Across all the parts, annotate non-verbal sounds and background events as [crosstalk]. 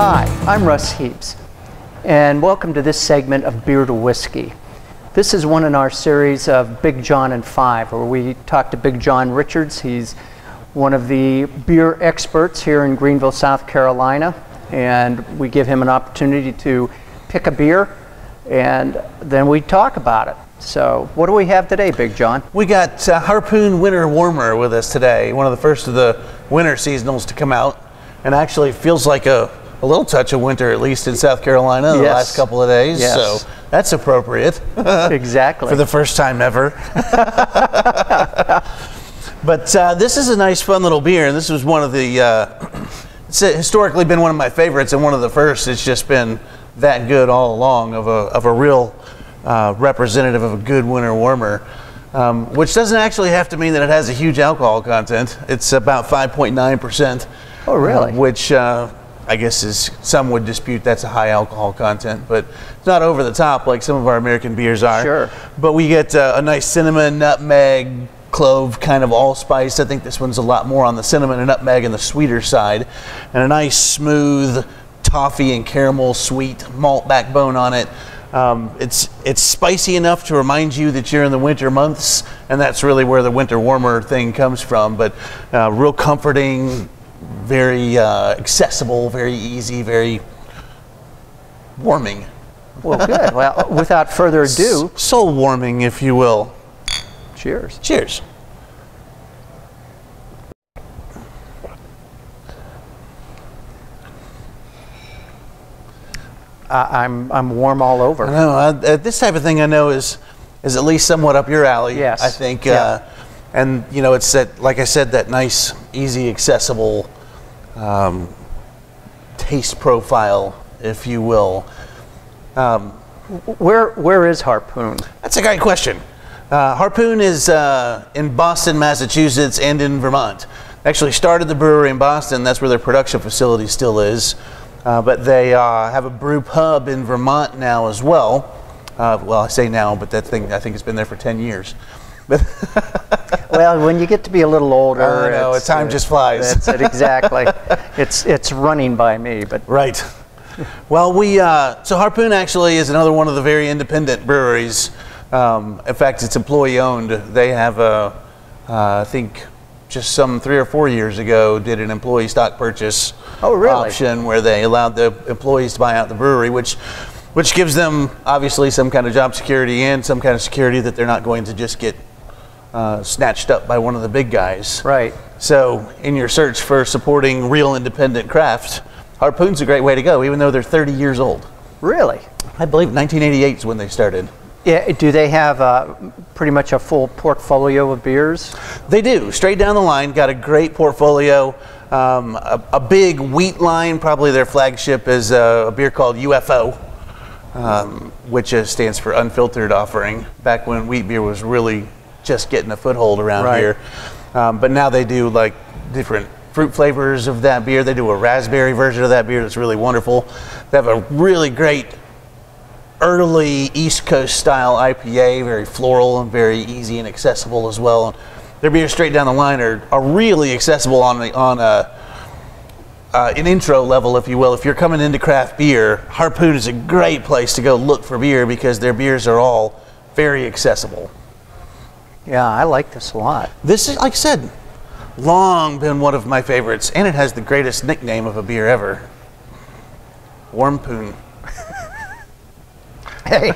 Hi, I'm Russ Heaps, and welcome to this segment of Beer to Whiskey. This is one in our series of Big Jon and Five, where we talk to Big Jon Richards. He's one of the beer experts here in Greenville, South Carolina, and we give him an opportunity to pick a beer, and then we talk about it. So, what do we have today, Big Jon? We got uh, Harpoon Winter Warmer with us today, one of the first of the winter seasonals to come out, and actually feels like a, a little touch of winter, at least in South Carolina, the Yes. last couple of days. Yes. So that's appropriate [laughs] Exactly. for the first time ever. [laughs] but uh, this is a nice, fun little beer, and this was one of the. Uh, [clears throat] it's historically been one of my favorites, and one of the first. It's just been that good all along of a of a real uh, representative of a good winter warmer. Um, which doesn't actually have to mean that it has a huge alcohol content. It's about 5.9 percent. Oh, really? which uh, I guess is some would dispute that's a high alcohol content, but it's not over the top like some of our American beers are. Sure. But we get uh, a nice cinnamon, nutmeg, clove kind of allspice. I think this one's a lot more on the cinnamon and nutmeg and the sweeter side, and a nice smooth toffee and caramel sweet malt backbone on it. Um, it's it's spicy enough to remind you that you're in the winter months, and that's really where the winter warmer thing comes from. But uh, real comforting, very uh, accessible, very easy, very warming. Well, good. Well, without further ado, soul warming, if you will. cheers. Cheers. I I'm, I'm warm all I over. know uh, uh, this type of thing. I know is is at least somewhat up your alley. Yes. I think. Yeah. Uh, and you know, it's that, like I said, that nice, easy, accessible um, taste profile, if you will. Where Where is Harpoon? That's a great question. Uh, Harpoon is uh, in Boston, Massachusetts, and in Vermont. Actually, started the brewery in Boston. That's where their production facility still is. Uh, but they uh, have a brew pub in Vermont now as well. Uh, well, I say now, but that thing I think has been there for 10 years. But [laughs] Well, when you get to be a little older, I know, it's, time just flies. That's it exactly. [laughs] it's it's running by me, but Right. Well, we uh, so Harpoon actually is another one of the very independent breweries. Um, in fact, it's employee owned. They have a, uh, I think, just some three or four years ago, did an employee stock purchase Oh, really? option where they allowed the employees to buy out the brewery, which which gives them obviously some kind of job security and some kind of security that they're not going to just get uh, snatched up by one of the big guys. right. So, in your search for supporting real independent craft, Harpoon's a great way to go, even though they're 30 years old. Really? I believe 1988 is when they started. Yeah. Do they have uh, pretty much a full portfolio of beers? They do, straight down the line, got a great portfolio. Um, a, a big wheat line, probably their flagship is a, a beer called UFO, um, which uh, stands for Unfiltered Offering, back when wheat beer was really just getting a foothold around Right. here. Um, but now they do like different fruit flavors of that beer. They do a raspberry version of that beer that's really wonderful. They have a really great early East Coast style IPA, very floral and very easy and accessible as well. And their beers straight down the line are, are really accessible on a, on a uh, an intro level, if you will. If you're coming into craft beer, Harpoon is a great place to go look for beer because their beers are all very accessible. Yeah, I like this a lot. This is, like I said, long been one of my favorites, and it has the greatest nickname of a beer ever. Warmpoon. [laughs] Hey,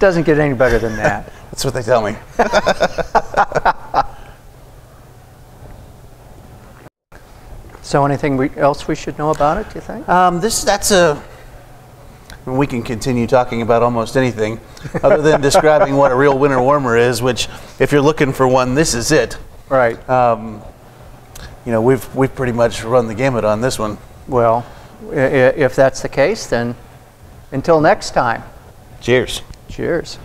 doesn't get any better than that. [laughs] That's what they tell me. [laughs] So, anything we, else we should know about it? Do you think? Um, this that's a. We can continue talking about almost anything, other than describing what a real winter warmer is. Which, if you're looking for one, this is it. right. Um, you know, we've we've pretty much run the gamut on this one. Well, i- i- if that's the case, then until next time. Cheers. Cheers.